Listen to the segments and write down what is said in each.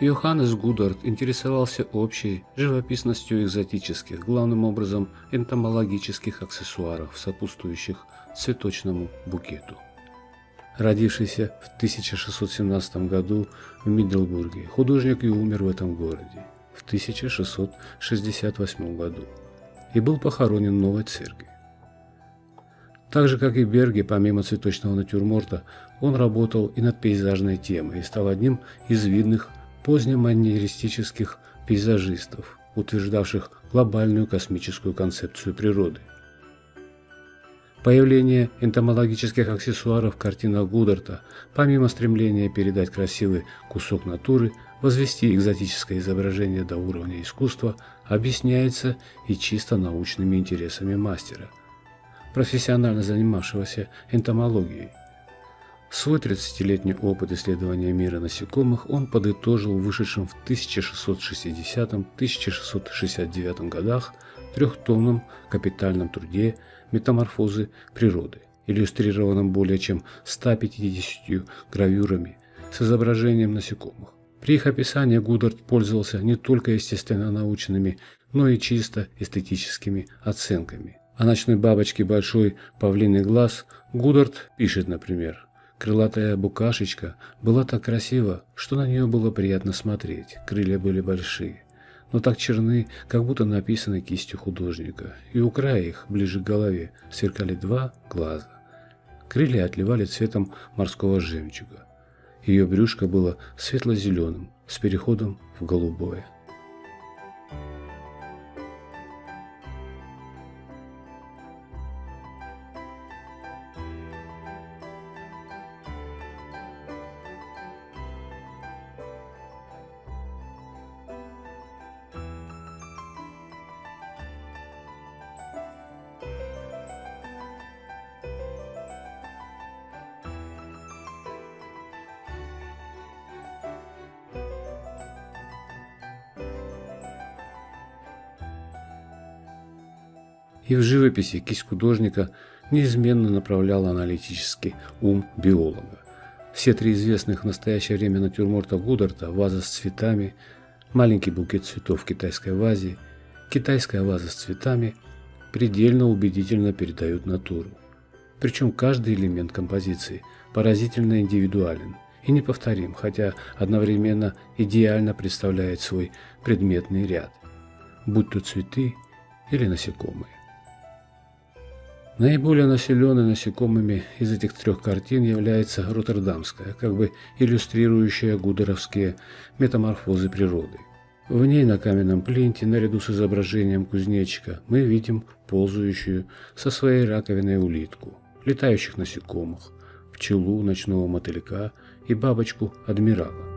Йоханнес Гудард интересовался общей живописностью экзотических, главным образом энтомологических аксессуаров, сопутствующих цветочному букету. Родившийся в 1617 году в Мидdelбурге, художник и умер в этом городе в 1668 году и был похоронен в новой церкви. Так же, как и Берге, помимо цветочного натюрморта, он работал и над пейзажной темой и стал одним из видных позднеманьеристических пейзажистов, утверждавших глобальную космическую концепцию природы. Появление энтомологических аксессуаров в картинах Гударта, помимо стремления передать красивый кусок натуры, возвести экзотическое изображение до уровня искусства, объясняется и чисто научными интересами мастера, профессионально занимавшегося энтомологией. Свой 30-летний опыт исследования мира насекомых он подытожил в вышедшем в 1660-1669 годах трехтомном капитальном труде «Метаморфозы природы», иллюстрированном более чем 150 гравюрами с изображением насекомых. При их описании Гудард пользовался не только естественно-научными, но и чисто эстетическими оценками. О ночной бабочке большой павлиный глаз Гудард пишет, например, Крылатая букашечка была так красива, что на нее было приятно смотреть. Крылья были большие, но так черны, как будто написаны кистью художника, и у края их, ближе к голове, сверкали два глаза. Крылья отливали цветом морского жемчуга. Ее брюшко было светло-зеленым, с переходом в голубое. И в живописи кисть художника неизменно направляла аналитический ум биолога. Все три известных в настоящее время натюрморта Гударта «Ваза с цветами», «Маленький букет цветов в китайской вазе», «Китайская ваза с цветами» предельно убедительно передают натуру. Причем каждый элемент композиции поразительно индивидуален и неповторим, хотя одновременно идеально представляет свой предметный ряд, будь то цветы или насекомые. Наиболее населенной насекомыми из этих трех картин является Роттердамская, как бы иллюстрирующая гудеровские метаморфозы природы. В ней на каменном плинте, наряду с изображением кузнечика, мы видим ползающую со своей раковиной улитку, летающих насекомых, пчелу, ночного мотылька и бабочку адмирала.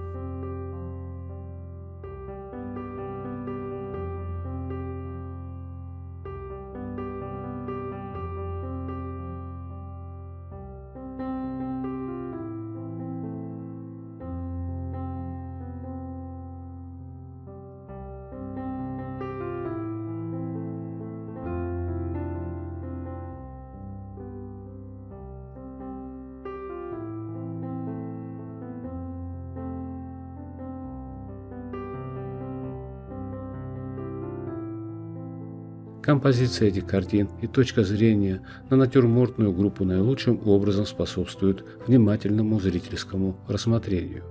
Композиция этих картин и точка зрения на натюрмортную группу наилучшим образом способствуют внимательному зрительскому рассмотрению.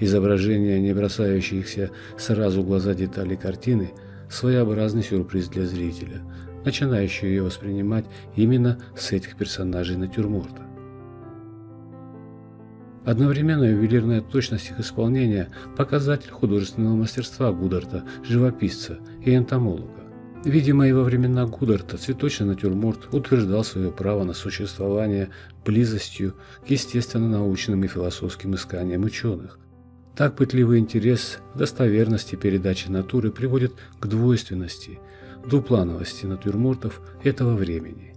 Изображение не бросающихся сразу в глаза деталей картины – своеобразный сюрприз для зрителя, начинающего ее воспринимать именно с этих персонажей натюрморта. Одновременно ювелирная точность их исполнения – показатель художественного мастерства Гударта, живописца и энтомолога. Видимо, и во времена Гударта цветочный натюрморт утверждал свое право на существование близостью к естественно-научным и философским исканиям ученых. Так пытливый интерес к достоверности передачи натуры приводит к двойственности, двуплановости натюрмортов этого времени.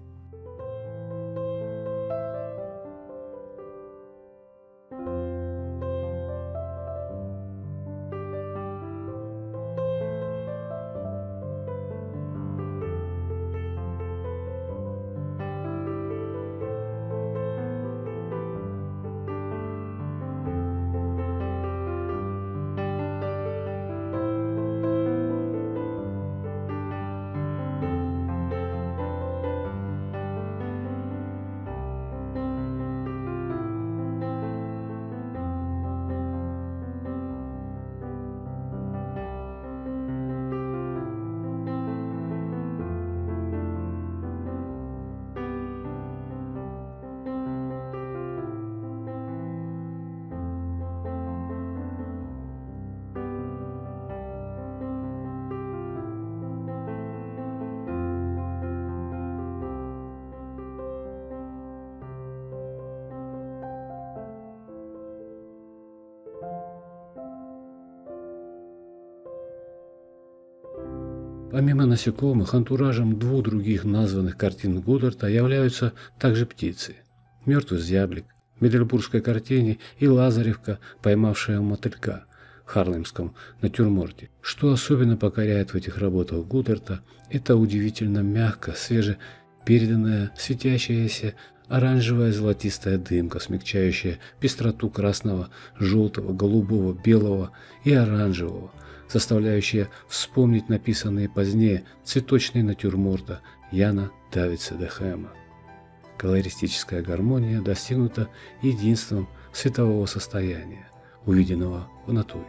Помимо насекомых, антуражем двух других названных картин Гудерта являются также птицы. Мертвый зяблик, в Медельбургской картине и Лазаревка, поймавшая мотылька Харлемском натюрморте. Что особенно покоряет в этих работах Гудерта, это удивительно мягко, свеже переданная, светящаяся оранжевая золотистая дымка, смягчающая пестроту красного, желтого, голубого, белого и оранжевого – заставляющая вспомнить написанные позднее цветочные натюрморта Яна Давица де Хэма. Колористическая гармония достигнута единством светового состояния, увиденного в натуре.